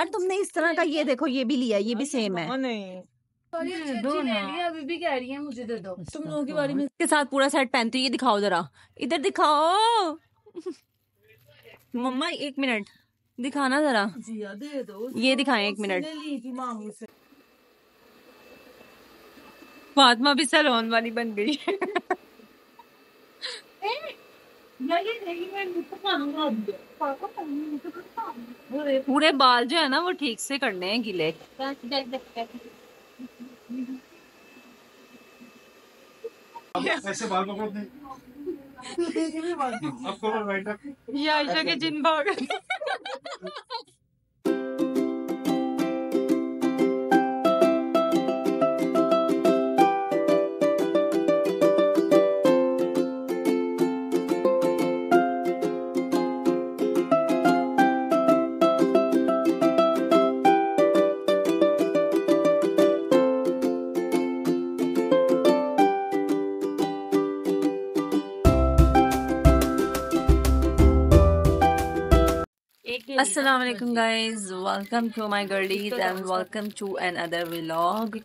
यार तुमने इस तरह का ये देखो ये भी लिया ये भी सेम है नहीं। अभी भी कह रही है मुझे दे दो। तुम लोगों के बारे में इसके साथ पूरा सेट पहनती हूँ ये दिखाओ जरा। इधर दिखाओ। मम्मा एक मिनट दिखाना जरा। दे दो। ये दिखाएँ एक मिनट। मामू से। फातिमा भी सलोन वाली बन गई। पूरे बाल जो है ना वो ठीक से करने हैं गीले। ऐसे बाल बाल अब राइट अप ये आयशा के जिन भाग अस्सलाम वालेकुम guys welcome to my girlies and welcome to another vlog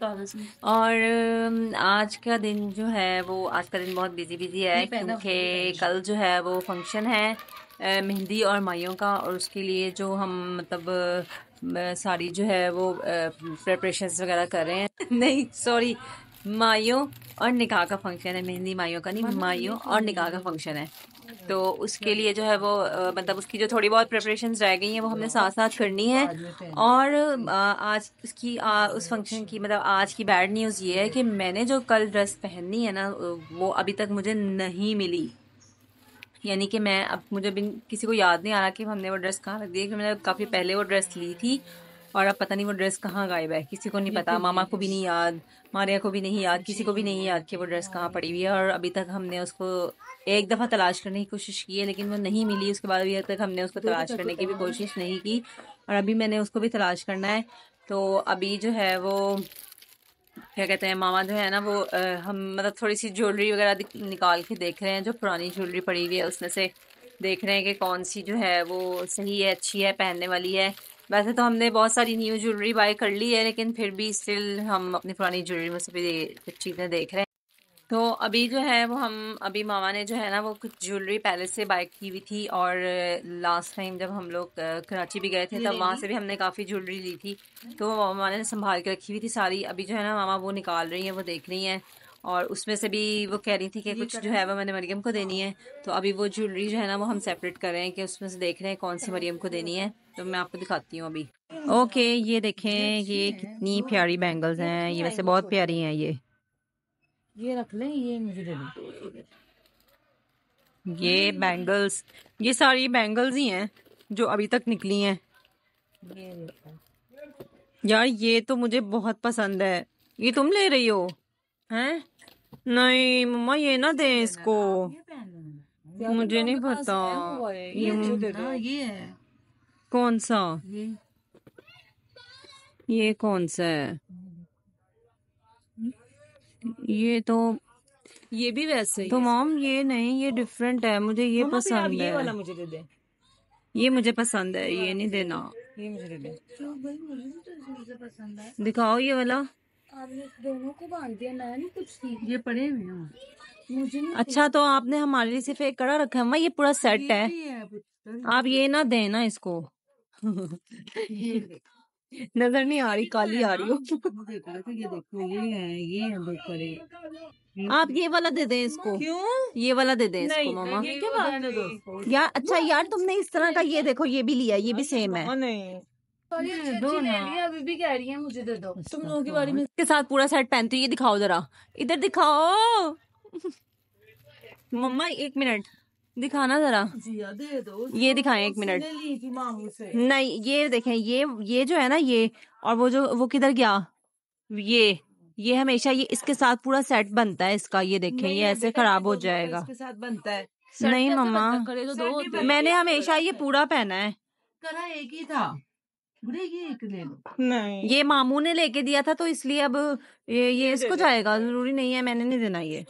और आज का दिन जो है वो आज का दिन बहुत बिज़ी बिज़ी है क्योंकि कल जो है वो फ़ंक्शन है मेहंदी और माइयों का और उसके लिए जो हम मतलब सारी जो है वो प्रेपरेशन वगैरह कर रहे हैं। नहीं सॉरी माइयों और निकाह का फ़ंक्शन है मेहंदी माइयों का नहीं माइयों और निकाह का फ़ंक्शन है। तो उसके लिए जो है वो मतलब उसकी जो थोड़ी बहुत प्रिपरेशंस रह गई हैं वो हमने साथ साथ करनी है। और आज उसकी आ, उस फ़ंक्शन की मतलब आज की बैड न्यूज़ ये है कि मैंने जो कल ड्रेस पहननी है ना वो अभी तक मुझे नहीं मिली। यानी कि मैं अब मुझे बिन किसी को याद नहीं आ रहा कि हमने वो ड्रेस कहाँ रख दी है कि मैंने काफ़ी पहले वो ड्रेस ली थी। और अब पता नहीं वो ड्रेस कहाँ गायब है। किसी को नहीं पता मामा को भी नहीं याद मारिया को भी नहीं याद किसी को भी नहीं याद कि वो ड्रेस कहाँ पड़ी हुई है। और अभी तक हमने उसको एक दफ़ा तलाश करने की कोशिश की है लेकिन वो नहीं मिली। उसके बाद अभी तक हमने उसको तलाश करने की भी कोशिश नहीं की। और अभी मैंने उसको भी तलाश करना है। तो अभी जो है वो क्या कहते हैं मामा जो है ना वो अ, हम मतलब थोड़ी सी ज्वेलरी वगैरह निकाल के देख रहे हैं। जो पुरानी ज्वेलरी पड़ी हुई है उसमें से देख रहे हैं कि कौन सी जो है वो सही है अच्छी है पहनने वाली है। वैसे तो हमने बहुत सारी न्यू ज्वेलरी बाय कर ली है लेकिन फिर भी स्टिल हम अपनी पुरानी ज्वेलरी में से भी कुछ चीज़ें देख रहे हैं। तो अभी जो है वो हम अभी मामा ने जो है ना वो कुछ ज्वेलरी पहले से बाय की हुई थी और लास्ट टाइम जब हम लोग कराची भी गए थे तब वहाँ से भी हमने काफ़ी ज्वेलरी ली थी। तो मामा ने संभाल के रखी हुई थी सारी। अभी जो है ना मामा वो निकाल रही हैं वो देख रही हैं और उसमें से भी वो कह रही थी कि कुछ जो है वो मैंने मरियम को देनी है। तो अभी वो ज्वेलरी जो है ना वो हम सेपरेट कर रहे हैं कि उसमें से देख रहे हैं कौन सी मरियम को देनी है। तो मैं आपको दिखाती हूँ अभी। ओके ये देखें ये कितनी प्यारी बैंगल्स हैं। ये वैसे बहुत प्यारी हैं ये। ये रख लें ये मुझे दे दो। ये बैंगल्स ये सारी बैंगल्स ही हैं जो अभी तक निकली हैं। यार ये तो मुझे बहुत पसंद है। ये तुम ले रही हो? हैं? नहीं मम्मा ये ना दे इसको। मुझे नहीं पता। ये मुझे ये है। कौन सा? ये। ये कौन सा है? ये तो ये भी वैसे ही तो मॉम ये नहीं ये डिफरेंट है मुझे ये पसंद ये वाला है मुझे दे दे। ये मुझे पसंद है ये नहीं देना। ये मुझे दे दे। दिखाओ ये वाला। दोनों को बाँध दिया मैं नहीं कुछ थी ये पड़े हुए हैं। मुझे नहीं अच्छा तो आपने हमारे लिए सिर्फ़ एक कड़ा रखा है ये पूरा सेट है। है आप ये ना देना इसको। नज़र नहीं आ रही काली आ रही हो। ये देखो ये है ये है दो आप ये वाला दे दें इसको। क्यों? ये वाला दे दें इसको मामा। ये क्या बात है दोस्तों यार अच्छा यार तुमने इस तरह का ये देखो ये भी लिया ये भी सेम है। नहीं दो ना। अभी भी कह रही है मुझे दे दो। तुम लोगों के बारे में इसके साथ पूरा सेट पहनती हूँ ये दिखाओ जरा। इधर दिखाओ। मम्मा एक मिनट। दिखाना जरा। दे दो ये दिखाएँ एक मिनट। नहीं ये देखें ये ये जो है ना ये और वो जो वो किधर गया? ये ये हमेशा ये इसके साथ पूरा सेट बनता है इसका ये देखें ये ऐसे खराब हो जाएगा। इसके साथ बनता है। नहीं मम्मा। करे? तो दो होते हैं। मैंने हमेशा ये पूरा पहना है। करा एक ही था। ये एक ले लो। नहीं। ये मामू ने लेके दिया था तो इसलिए अब ये ये इसको जाएगा ज़रूरी नहीं है मैंने नहीं देना ये।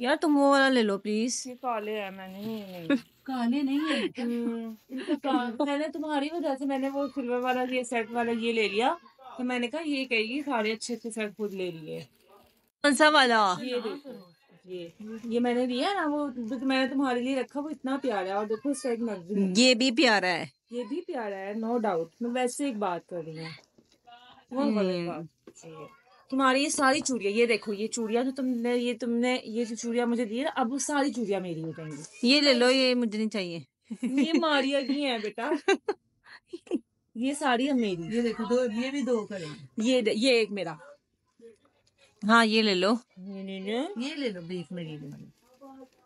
यार तुम वो वाला ले लो प्लीज़ ये काले है मैंने नहीं नहीं। काले नहीं है? इनको मैंने तुम्हारी वजह से मैंने वो सिल्वर वाला ये सेट वाला ये ले लिया तो मैंने कहा ये कहेगी सारे अच्छे अच्छे सेट खुद ले लिए। कौन सा वाला? ये ये ये मैंने लिया ना वो जो मैंने तुम्हारे लिए रखा वो इतना प्यारा है और देखो इस साइड नज़र ये भी प्यारा है। ये भी प्यारा है नो डाउट मैं वैसे एक बात कर रही हूँ। वो वाली हम्म। बात। तुम्हारी ये सारी चूड़िया ये देखो ये चूड़िया जो तुमने ये तुमने ये जो चूड़िया मुझे दी है ना अब वो सारी चूड़िया मेरी हो जाएँगी। ये ले लो ये मुझे नहीं चाहिए। ये मारिया की है बेटा। ये साड़ी है मेरी। ये देखो दो ये भी दो करेंगे ये ये एक मेरा। हाँ ये ले लो। नहीं, नहीं, नहीं। ये ले लो बीफ में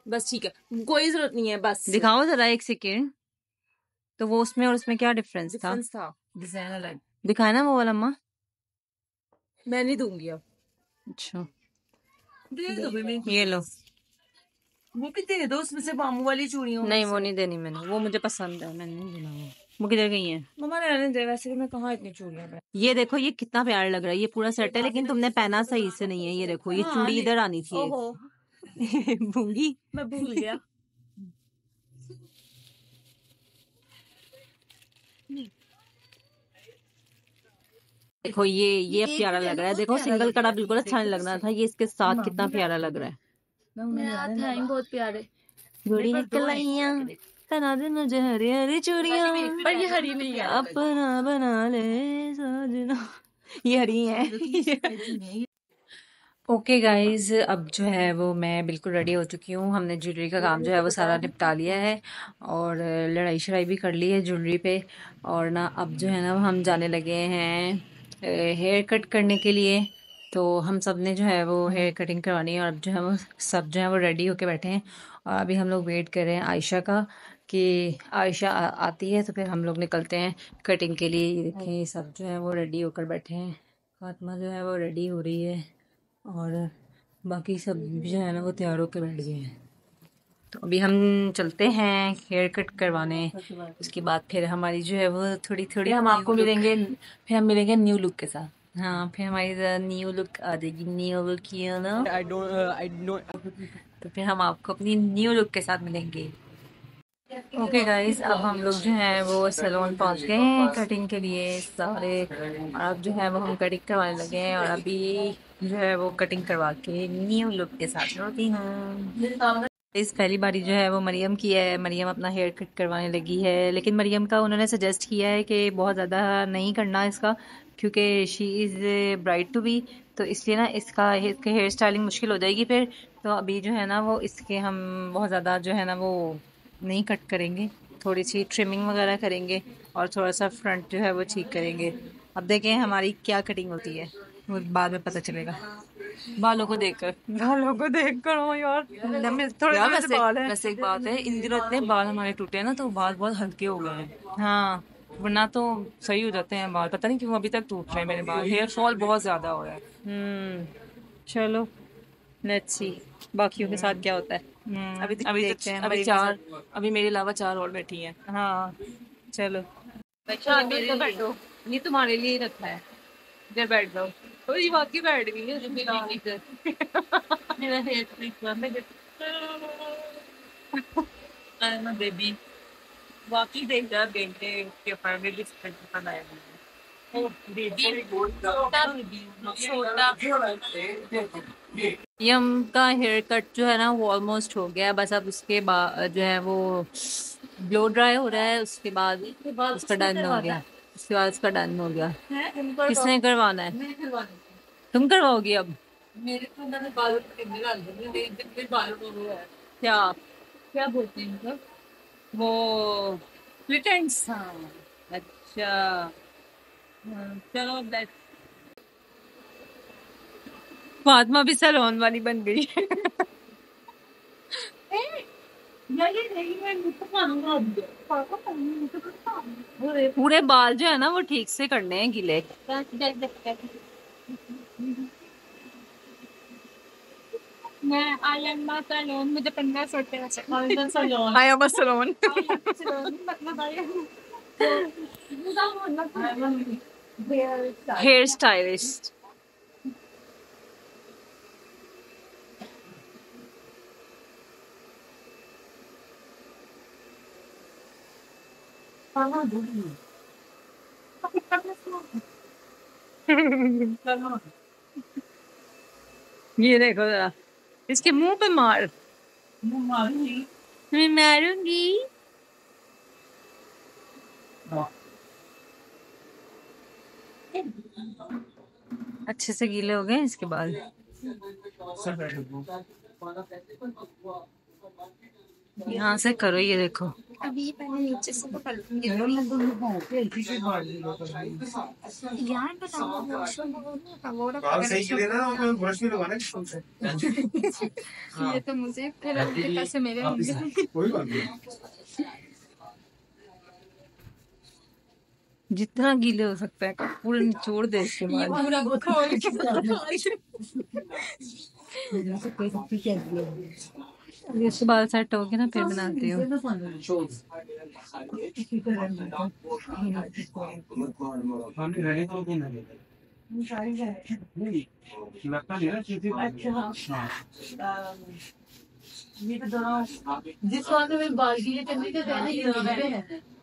बस ठीक है कोई ज़रूरत नहीं है बस। दिखाओ जरा एक सेकेंड। तो वो उसमें और उसमें क्या डिफरेंस था? डिफरेंस था। डिज़ाइन अलग दिखाए ना वो वाला अम्मा मैं नहीं दूँगी अब। अच्छा। दे दो बेबी ये लो। वो भी दे दो उसमें से बामू वाली चूड़ियों नहीं वो नहीं देनी मैंने। वो मुझे पसंद है मैंने नहीं देना वो वो किधर गई है? मम्मा रहने दे वैसे भी मैं कहाँ इतनी चूड़ियाँ ये देखो ये कितना प्यार लग रहा है। ये पूरा सेट है लेकिन तुमने पहना सही से नहीं है। ये देखो ये हाँ, चूड़ी इधर आनी थी। ओहो। भूँगी। मैं भूल गया। देखो ये ये अब प्यारा लग रहा है। देखो सिंगल कड़ा बिल्कुल अच्छा नहीं लग रहा था ये इसके साथ कितना प्यारा लग रहा है। बहुत प्यारे। घोड़ी निकल तना दे मुझे हरी हरी चूड़ियाँ। पर ये हरी नहीं है अपना बना ले सजना। ये हरी है। ओके गाइज़ अब जो है वो मैं बिल्कुल रेडी हो चुकी हूँ। हमने ज्वेलरी का काम जो है वो सारा निपटा लिया है और लड़ाई शड़ाई भी कर ली है ज्वेलरी पे। और ना अब जो है ना हम जाने लगे हैं। हेयर कट करने के लिए तो हम सबने जो है वो हेयर कटिंग करवानी है और अब जो है वो सब जो है वो रेडी होके बैठे हैं। और अभी हम लोग वेट कर रहे हैं आयशा का कि आयशा आती है तो फिर हम लोग निकलते हैं कटिंग के लिए देखें सब जो है वो रेडी होकर बैठे हैं। फातिमा जो है वो रेडी हो रही है और बाकी सब जो है ना वो तैयार होकर बैठ गए हैं। तो अभी हम चलते हैं हेयर कट करवाने। उसके बाद फिर हमारी जो है वो थोड़ी थोड़ी हम आपको मिलेंगे फिर हम मिलेंगे न्यू लुक के साथ। हाँ फिर हमारी न्यू लुक आ जाएगी new look you know. Uh. तो फिर हम आपको अपनी न्यू लुक के साथ मिलेंगे। ओके गाइस अब हम लोग जो है वो सैलून पहुँच गए हैं कटिंग के लिए सारे। और अब जो है वो हम कटिंग करवाने लगे हैं और अभी जो है वो कटिंग करवा के न्यू लुक के साथ होती हूँ। इस पहली बारी जो है वो मरियम की है, मरियम अपना हेयर कट करवाने लगी है। लेकिन मरियम का उन्होंने सजेस्ट किया है कि बहुत ज़्यादा नहीं करना इसका, क्योंकि she is bright to be तो इसलिए ना इसका इसके हेयर स्टाइलिंग मुश्किल हो जाएगी फिर। तो अभी जो है ना वो इसके हम बहुत ज़्यादा जो है ना वो नहीं कट करेंगे। थोड़ी सी ट्रिमिंग वगैरह करेंगे और थोड़ा सा फ्रंट जो है वो ठीक करेंगे। अब देखें हमारी क्या कटिंग होती है, वो बाद में पता चलेगा। बालों को देखकर। बालों को देखकर ओ यार लंबे थोड़े यार वैसे बाल हैं। वैसे एक बात है इन दिनों इतने बाल हमारे टूटे हैं ना तो बाल बहुत हल्के हो गए हैं। हाँ। वरना तो सही हो जाते हैं बाल। पता नहीं क्यों अभी तक टूट रहे हैं मेरे बाल। हेयर फॉल बहुत ज़्यादा हो रहा है। हम्म। चलो लेट्स सी बाकियों के साथ क्या होता है? हम्म, अभी अभी देखते हैं अभी चार अभी मेरे अलावा चार और बैठी हैं। हाँ चलो। बैठो। ये तुम्हारे लिए रखा है। इधर बैठ जाओ। ओ ये वाकई बैठ गई है मेरा हेयर ट्रीटमेंट बेबी वाकई देख जा बेटे के ऊपर बेबी स्पेक्ट बनाया ओ बेबी छोटा बेबी छोटा यम का हेयर कट जो है ना वो ऑलमोस्ट हो गया है बस अब उसके बाद जो है वो ब्लो ड्राई हो रहा है उसके बाद उसका डन हो गया उसके बाद उसका डन हो गया। किसने करवाना है? तुम करवाओगी अब? मेरे तो मैंने बालों है क्या? क्या बोलते हैं मतलब? वो हाँ अच्छा। हाँ, चलो let's- फातिमा भी सलोन वाली बन गई। पूरे बाल जो है ना वो ठीक से करने हैं गीले। मैं आई एम मुझे पन्ना सोते हैं सलोन हेयर स्टाइलिस्ट ये देखो इसके मुँह पे मार। मारूँगी मैं मारूँगी। अच्छे से गीले हो गए इसके बाद। यहाँ से करो ये देखो। अभी पहले नीचे से तो कर लूँगी। यार बताओ वॉशरूम पगोड़ा बाल सही के लिए ना उसमें ब्रश भी लगाना है ये तो मुझे फिर उनके पैसे मेरे होंगे। कोई बात नहीं। जितना गीले हो सकता है पूरा निचोड़ दे इसके बाद पूरा खोल के ये बाद सेट हो गया ना, फिर बनाती बाल हैं।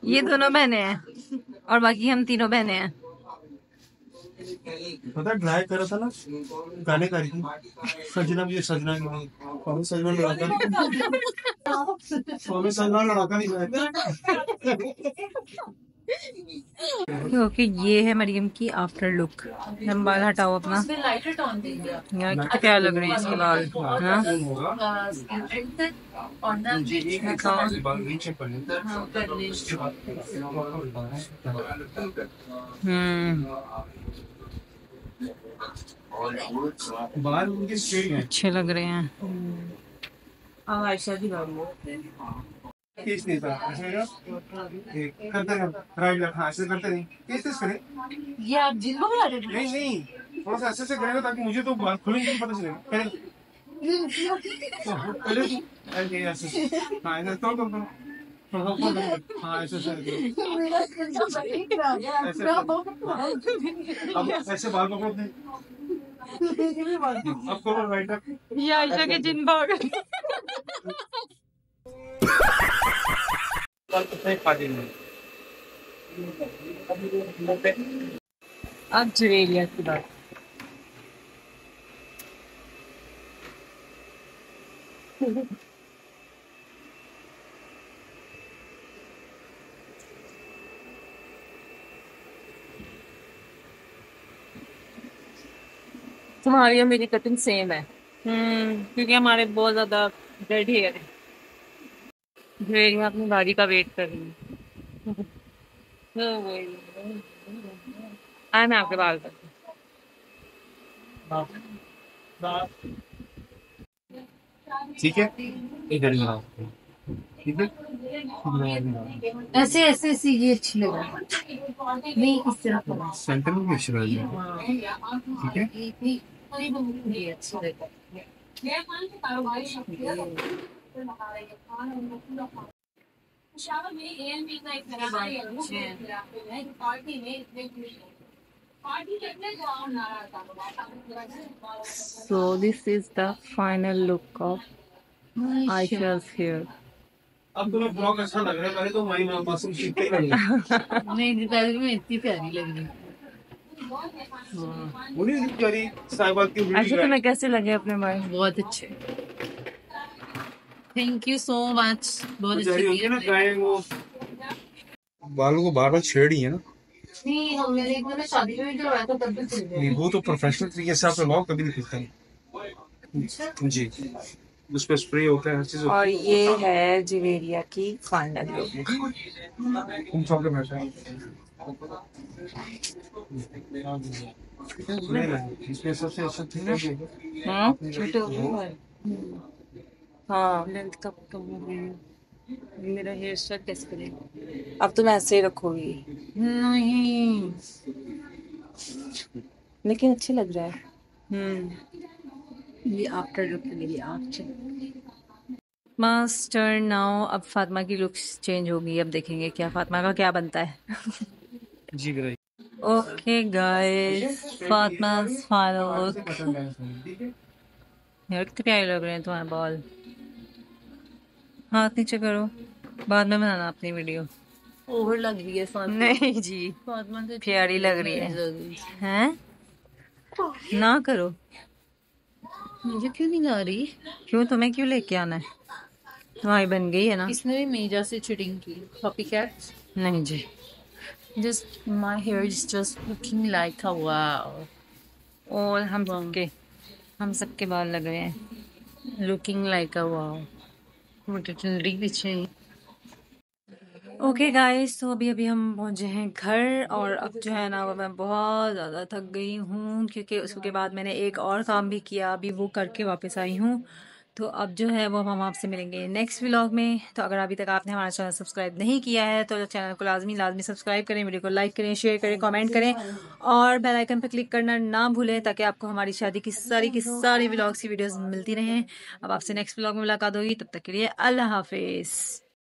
ये दोनों बहनें हैं और बाकी हम तीनों बहने हैं। पता ड्राई करा था ना गाने का सजना मुझे सजना स्वामी सजना लड़का स्वामी सजना लड़का नहीं क्योंकि ये है मरियम की आफ्टर लुक हम बाल हटाओ अपना। कितने प्यार लग रहे हैं इसके बाल? हाँ? हाँ, हम्म। बाल हैं अच्छे लग रहे हैं। हाँ आयशा जी बाबू केस नहीं था ऐसे ना एक करते हैं राइट लेफ़्ट ऐसे करते नहीं केस तेज करें ये आप जिन बना रहे नहीं नहीं थोड़ा सा ऐसे से करेगा ताकि मुझे तो बाल खुले नहीं पता चलेगा पहले पहले ऐसे हाँ तो तो तो। हाँ बाल पकड़ो अब करो राइट ये आयशा के जिन भाग अब जुरेलिया की बात। तुम्हारी और मेरी कटिंग सेम है। हम्म क्योंकि हमारे बहुत ज़्यादा डेड हेयर है। जुरेलिया अपनी बारी का वेट कर रही है आए मैं आपके बाल करती ठीक है इधर ही आओ ठीक है ऐसे ऐसे ऐसे ये अच्छी लग रहा है नहीं इस तरह का सेंटर में भी अच्छी लग है है अच्छी है So this is the final look of Aisha's hair. अब तुम्हें ब्लॉग अच्छा लग रहा है पहले तो वही मासूम सीखते लग नहीं पहले में इतनी प्यारी लग रही वो नहीं करी साहिबा की ऐसे वीडियो तुम्हें कैसे लगे अपने बाल बहुत अच्छे। थैंक यू सो मच बहुत होगी ना गाय वो। बालों को बार बार छेड़ ही है ना। नहीं हम मैंने एक बार शादी में जो आया था तब भी नहीं वो तो प्रोफेशनल तरीके से आपने लॉक कभी नहीं खींचता है जी। उस पर स्प्रे होता है हर चीज़ और ये है जिवेरिया की फाइनल लुक है तुम चौके बैठा है इसमें सबसे अच्छा थिंग है कि हम्म छोटे हो गए। हाँ। लेंथ कब कम हो गई मेरा हेयर स्टाइल कैसे करेगा अब तुम ऐसे ही रखोगी। नहीं। लेकिन अच्छे लग रहा है। हम्म। ये आफ्टर लुक मेरी आफ्टर मास्टर नाउ अब फातिमा की लुक्स चेंज होगी। अब देखेंगे क्या फातिमा का क्या बनता है। जी भाई okay guys Fatima's final look यार कितने प्यारे लग रहे हैं तुम्हारे बाल हाथ नीचे करो। बाद में बनाना अपनी वीडियो ओवर लग रही है फातिमा नहीं जी। फातिमा से प्यारी लग रही है। हैं। ना करो। मुझे क्यों नहीं आ रही? क्यों तुम्हें क्यों लेके आना है? तुम्हारी बन गई है ना। इसने भी मीजा से चिटिंग की। कॉपी कैट नहीं जी। Just my hair is just looking like a wow और हम सबके हम सबके बाल लग रहे हैं। लुकिंग लाइक चुनरी पीछे ओके गाइस तो अभी अभी हम पहुँचे हैं घर और अब जो है ना, वो मैं बहुत ज़्यादा थक गई हूँ, क्योंकि उसके बाद मैंने एक और काम भी किया, अभी वो करके वापस आई हूँ। तो अब जो है वो हम आपसे मिलेंगे नेक्स्ट व्लॉग में। तो अगर अभी तक आपने हमारा चैनल सब्सक्राइब नहीं किया है तो चैनल को लाजमी लाजमी सब्सक्राइब करें वीडियो को लाइक करें शेयर करें कमेंट करें और बेल आइकन पर क्लिक करना ना भूलें ताकि आपको हमारी शादी की सारी की सारी व्लॉग्स की वीडियोज़ मिलती रहें। अब आपसे नेक्स्ट व्लॉग में मुलाकात होगी, तब तक के लिए अल्लाह हाफिज़।